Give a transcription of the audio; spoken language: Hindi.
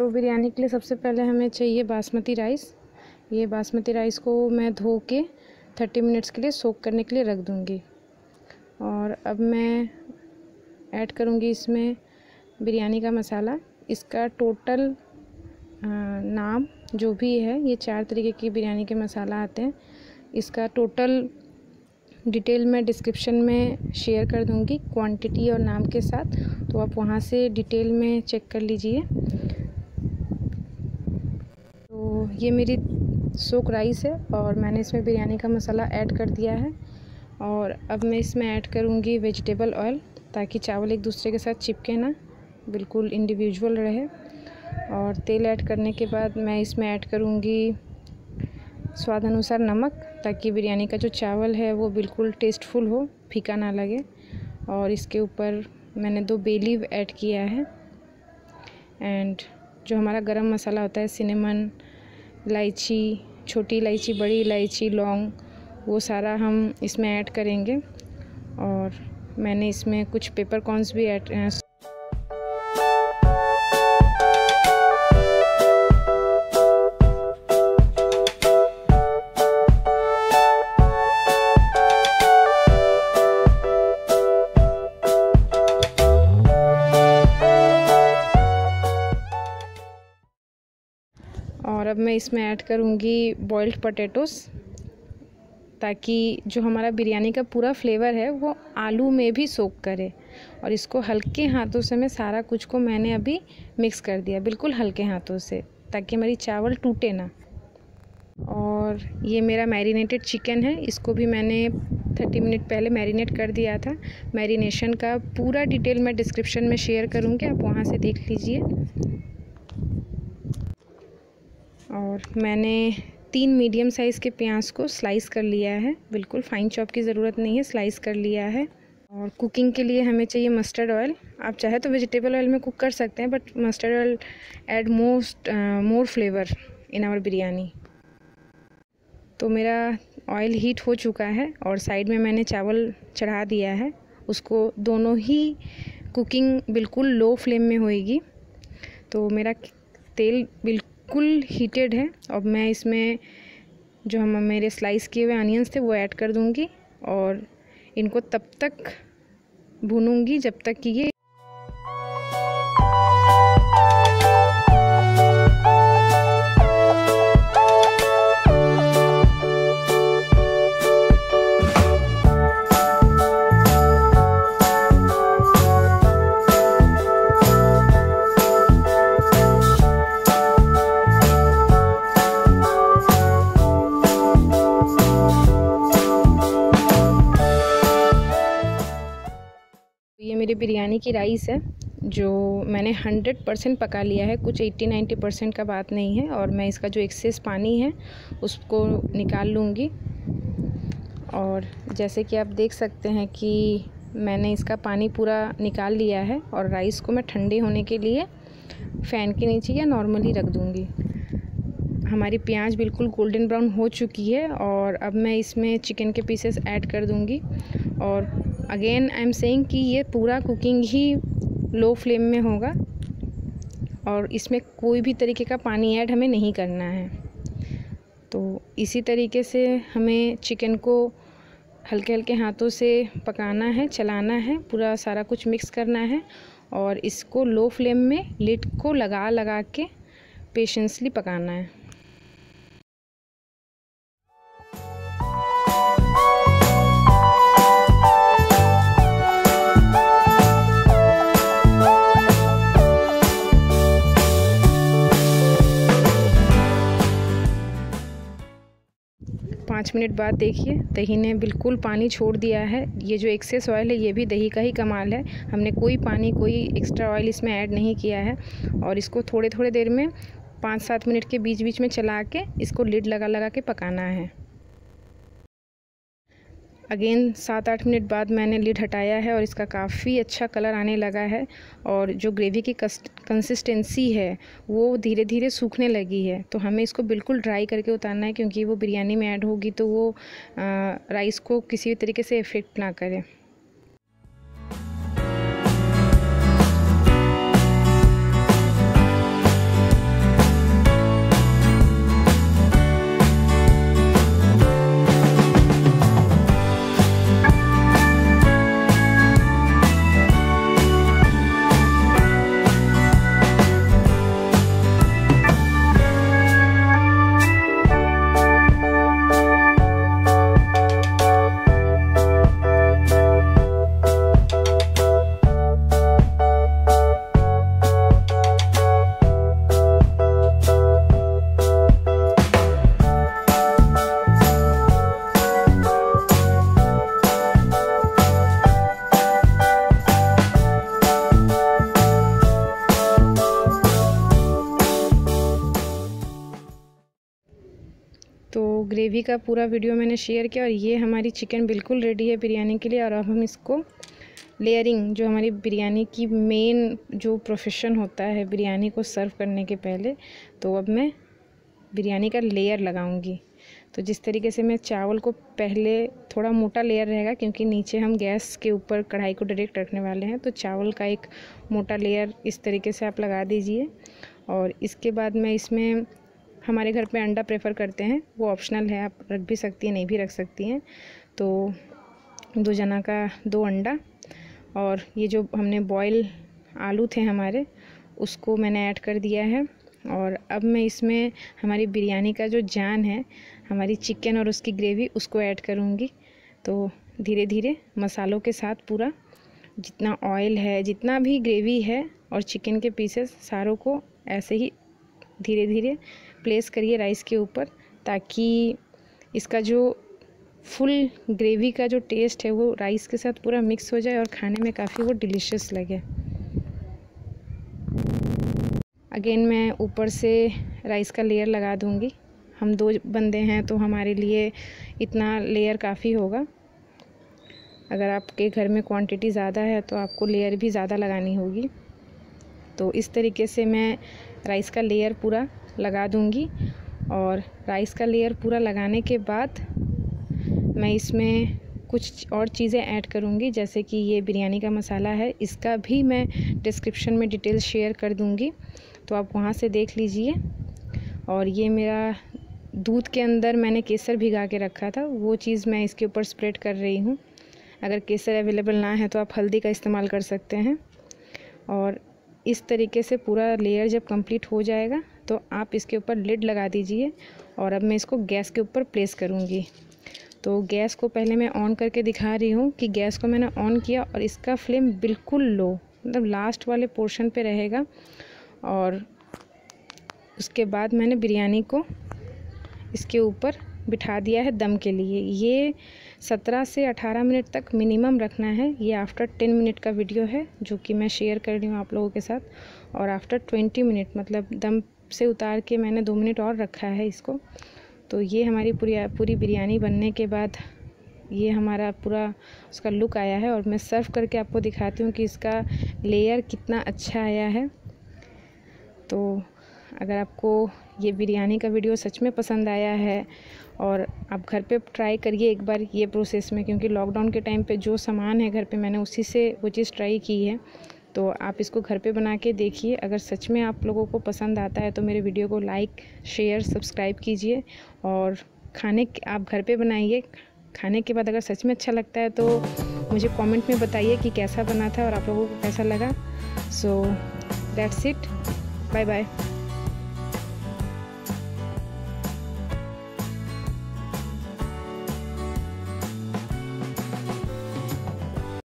तो बिरयानी के लिए सबसे पहले हमें चाहिए बासमती राइस। ये बासमती राइस को मैं धो के थर्टी मिनट्स के लिए सोक करने के लिए रख दूँगी। और अब मैं ऐड करूँगी इसमें बिरयानी का मसाला। इसका टोटल नाम जो भी है, ये चार तरीके की बिरयानी के मसाला आते हैं। इसका टोटल डिटेल मैं डिस्क्रिप्शन में शेयर कर दूँगी क्वांटिटी और नाम के साथ। तो आप वहाँ से डिटेल में चेक कर लीजिए। तो ये मेरी सोक राइस है और मैंने इसमें बिरयानी का मसाला ऐड कर दिया है। और अब मैं इसमें ऐड करूँगी वेजिटेबल ऑयल ताकि चावल एक दूसरे के साथ चिपके ना, बिल्कुल इंडिविजुअल रहे। और तेल ऐड करने के बाद मैं इसमें ऐड करूँगी स्वाद अनुसार नमक ताकि बिरयानी का जो चावल है वो बिल्कुल टेस्टफुल हो, फीका ना लगे। और इसके ऊपर मैंने दो बेलीव ऐड किया है। एंड जो हमारा गरम मसाला होता है सिनेमन इलायची, छोटी इलायची, बड़ी इलायची, लौंग, वो सारा हम इसमें ऐड करेंगे। और मैंने इसमें कुछ पेपर कॉर्नस भी ऐड इसमें ऐड करूँगी बॉइल्ड पोटैटोस ताकि जो हमारा बिरयानी का पूरा फ्लेवर है, वो आलू में भी सोक करे। और इसको हल्के हाथों से मैं सारा कुछ को मैंने अभी मिक्स कर दिया, बिल्कुल हल्के हाथों से, ताकि हमारी चावल टूटे ना। और ये मेरा मैरिनेटेड चिकन है, इसको भी मैंने थर्टी मिनट पहले मैरिनेट कर दिया था। मैरिनेशन का पूरा डिटेल मैं डिस्क्रिप्शन में शेयर करूँगी, आप वहाँ से देख लीजिए। और मैंने तीन मीडियम साइज़ के प्याज को स्लाइस कर लिया है। बिल्कुल फाइन चॉप की ज़रूरत नहीं है, स्लाइस कर लिया है। और कुकिंग के लिए हमें चाहिए मस्टर्ड ऑयल। आप चाहे तो वेजिटेबल ऑयल में कुक कर सकते हैं, but mustard oil add most more flavour in our biryani. तो मेरा ऑयल हीट हो चुका है और साइड में मैंने चावल चढ़ा दिया है। उसको दोनों ही कुकिंग बिल्कुल लो फ्लेम में होएगी। तो मेरा तेल बिल्कुल बिल्कुल हीटेड है। अब मैं इसमें जो हम मेरे स्लाइस किए हुए अनियंस थे, वो ऐड कर दूँगी और इनको तब तक भूनूँगी जब तक कि ये बिरयानी की राइस है, जो मैंने हंड्रेड परसेंट पका लिया है। कुछ एट्टी नाइन्टी परसेंट का बात नहीं है और मैं इसका जो एक्सेस पानी है, उसको निकाल लूँगी। और जैसे कि आप देख सकते हैं कि मैंने इसका पानी पूरा निकाल लिया है और राइस को मैं ठंडे होने के लिए फ़ैन के नीचे या नॉर्मली रख दूँगी। हमारी प्याज बिल्कुल गोल्डन ब्राउन हो चुकी है और अब मैं इसमें चिकन के पीसेस ऐड कर दूँगी और अगेन आई एम सेइंग कि ये पूरा कुकिंग ही लो फ्लेम में होगा और इसमें कोई भी तरीके का पानी ऐड हमें नहीं करना है। तो इसी तरीके से हमें चिकन को हल्के हल्के हाथों से पकाना है, चलाना है, पूरा सारा कुछ मिक्स करना है और इसको लो फ्लेम में लिड को लगा लगा के पेशेंसली पकाना है। मिनट बाद देखिए, दही ने बिल्कुल पानी छोड़ दिया है। ये जो एक्सेस ऑयल है, ये भी दही का ही कमाल है। हमने कोई पानी, कोई एक्स्ट्रा ऑयल इसमें ऐड नहीं किया है। और इसको थोड़े थोड़े देर में पाँच सात मिनट के बीच बीच में चला के इसको लिड लगा लगा के पकाना है। अगेन सात आठ मिनट बाद मैंने लिड हटाया है और इसका काफ़ी अच्छा कलर आने लगा है और जो ग्रेवी की कंसिस्टेंसी है वो धीरे धीरे सूखने लगी है। तो हमें इसको बिल्कुल ड्राई करके उतारना है क्योंकि वो बिरयानी में ऐड होगी तो वो आ, राइस को किसी भी तरीके से इफ़ेक्ट ना करे। ग्रेवी का पूरा वीडियो मैंने शेयर किया और ये हमारी चिकन बिल्कुल रेडी है बिरयानी के लिए और अब हम इसको लेयरिंग जो हमारी बिरयानी की मेन जो प्रोफेशन होता है बिरयानी को सर्व करने के पहले तो अब मैं बिरयानी का लेयर लगाऊँगी। तो जिस तरीके से मैं चावल को पहले थोड़ा मोटा लेयर रहेगा, क्योंकि नीचे हम गैस के ऊपर कढ़ाई को डायरेक्ट रखने वाले हैं तो चावल का एक मोटा लेयर इस तरीके से आप लगा दीजिए। और इसके बाद मैं इसमें हमारे घर पे अंडा प्रेफर करते हैं। वो ऑप्शनल है, आप रख भी सकती हैं, नहीं भी रख सकती हैं। तो दो जना का दो अंडा और ये जो हमने बॉयल आलू थे हमारे, उसको मैंने ऐड कर दिया है। और अब मैं इसमें हमारी बिरयानी का जो जान है, हमारी चिकन और उसकी ग्रेवी उसको ऐड करूँगी। तो धीरे धीरे मसालों के साथ पूरा जितना ऑयल है, जितना भी ग्रेवी है और चिकन के पीसेस सारों को ऐसे ही धीरे धीरे प्लेस करिए राइस के ऊपर ताकि इसका जो फुल ग्रेवी का जो टेस्ट है वो राइस के साथ पूरा मिक्स हो जाए और खाने में काफ़ी वो डिलीशियस लगे। अगेन मैं ऊपर से राइस का लेयर लगा दूँगी। हम दो बंदे हैं तो हमारे लिए इतना लेयर काफ़ी होगा। अगर आपके घर में क्वांटिटी ज़्यादा है तो आपको लेयर भी ज़्यादा लगानी होगी। तो इस तरीके से मैं राइस का लेयर पूरा लगा दूँगी और राइस का लेयर पूरा लगाने के बाद मैं इसमें कुछ और चीज़ें ऐड करूँगी, जैसे कि ये बिरयानी का मसाला है, इसका भी मैं डिस्क्रिप्शन में डिटेल शेयर कर दूँगी तो आप वहाँ से देख लीजिए। और ये मेरा दूध के अंदर मैंने केसर भिगा के रखा था, वो चीज़ मैं इसके ऊपर स्प्रेड कर रही हूँ। अगर केसर अवेलेबल ना है तो आप हल्दी का इस्तेमाल कर सकते हैं। और इस तरीके से पूरा लेयर जब कंप्लीट हो जाएगा तो आप इसके ऊपर लिड लगा दीजिए और अब मैं इसको गैस के ऊपर प्लेस करूँगी। तो गैस को पहले मैं ऑन करके दिखा रही हूँ कि गैस को मैंने ऑन किया और इसका फ्लेम बिल्कुल लो मतलब लास्ट वाले पोर्शन पे रहेगा और उसके बाद मैंने बिरयानी को इसके ऊपर बिठा दिया है दम के लिए। ये सत्रह से अठारह मिनट तक मिनिमम रखना है। ये आफ्टर टेन मिनट का वीडियो है, जो कि मैं शेयर कर रही हूँ आप लोगों के साथ। और आफ्टर ट्वेंटी मिनट मतलब दम से उतार के मैंने दो मिनट और रखा है इसको। तो ये हमारी पूरी पूरी बिरयानी बनने के बाद ये हमारा पूरा उसका लुक आया है और मैं सर्व करके आपको दिखाती हूँ कि इसका लेयर कितना अच्छा आया है। तो अगर आपको ये बिरयानी का वीडियो सच में पसंद आया है और आप घर पे ट्राई करिए एक बार ये प्रोसेस में, क्योंकि लॉकडाउन के टाइम पे जो सामान है घर पे मैंने उसी से, वो चीज़ ट्राई की है। तो आप इसको घर पे बना के देखिए। अगर सच में आप लोगों को पसंद आता है तो मेरे वीडियो को लाइक, शेयर, सब्सक्राइब कीजिए और खाने आप घर पे बनाइए। खाने के बाद अगर सच में अच्छा लगता है तो मुझे कमेंट में बताइए कि कैसा बना था और आप लोगों को कैसा लगा। So that's it bye bye